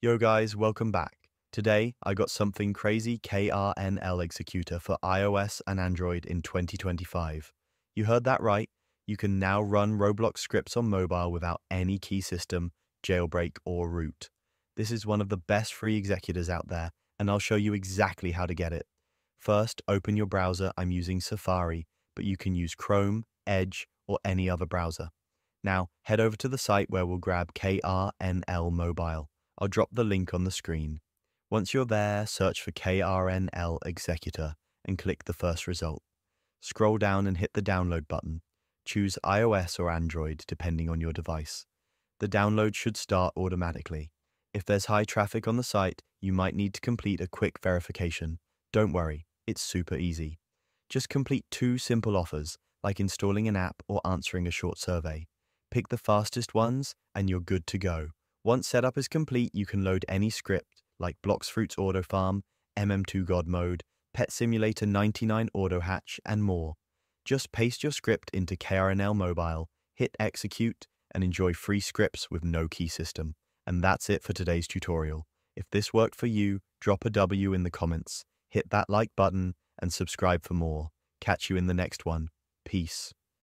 Yo guys, welcome back. Today, I got something crazy KRNL executor for iOS and Android in 2025. You heard that right. You can now run Roblox scripts on mobile without any key system, jailbreak, or root. This is one of the best free executors out there, and I'll show you exactly how to get it. First, open your browser. I'm using Safari, but you can use Chrome, Edge, or any other browser. Now, head over to the site where we'll grab KRNL Mobile. I'll drop the link on the screen. Once you're there, search for KRNL Executor and click the first result. Scroll down and hit the download button. Choose iOS or Android depending on your device. The download should start automatically. If there's high traffic on the site, you might need to complete a quick verification. Don't worry, it's super easy. Just complete two simple offers, like installing an app or answering a short survey. Pick the fastest ones, and you're good to go. Once setup is complete, you can load any script like Blox Fruits Auto Farm, MM2 God Mode, Pet Simulator 99 Auto Hatch, and more. Just paste your script into KRNL Mobile, hit execute, and enjoy free scripts with no key system. And that's it for today's tutorial. If this worked for you, drop a W in the comments, hit that like button, and subscribe for more. Catch you in the next one. Peace.